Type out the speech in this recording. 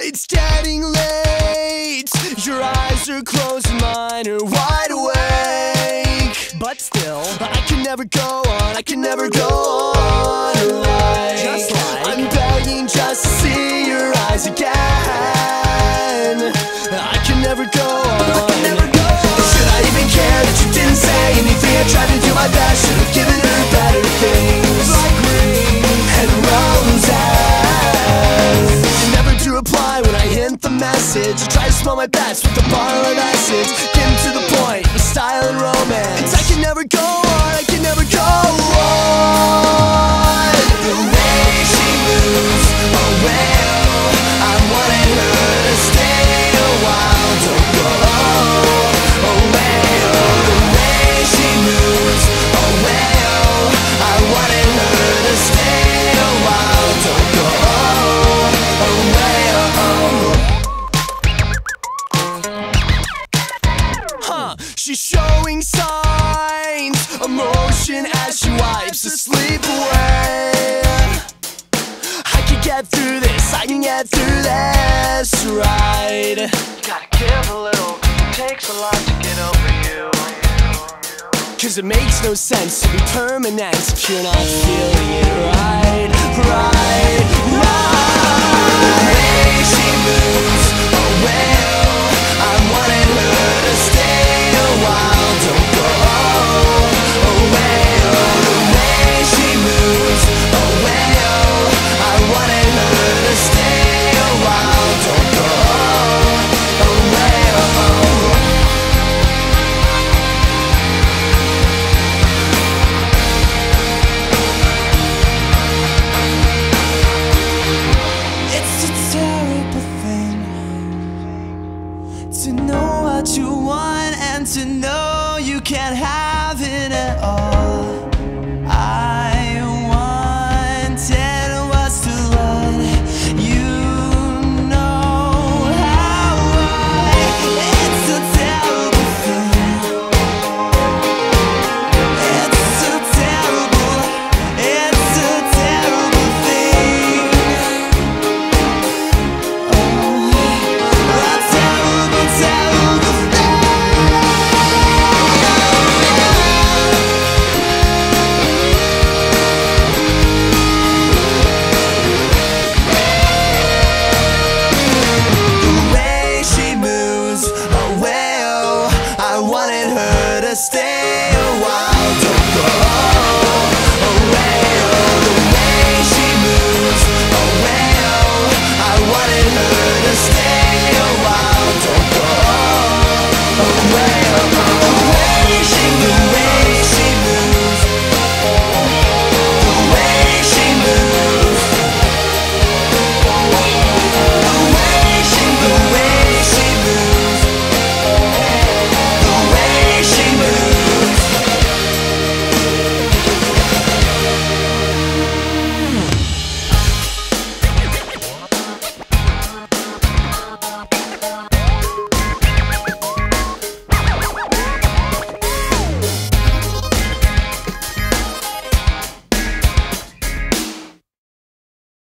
It's getting late. Your eyes are closed mine are wide awake. But still, I can never go on. I can never go on. Like, Just like- I'm begging just to see your eyes again. Message. Try to smell my best with a bottle of essence. She's showing signs of motion as she wipes the sleep away. I can get through this, I can get through this, right? Gotta give a little, it takes a lot to get over you. Cause it makes no sense to be permanent if you're not feeling it right, right, right. can't hide.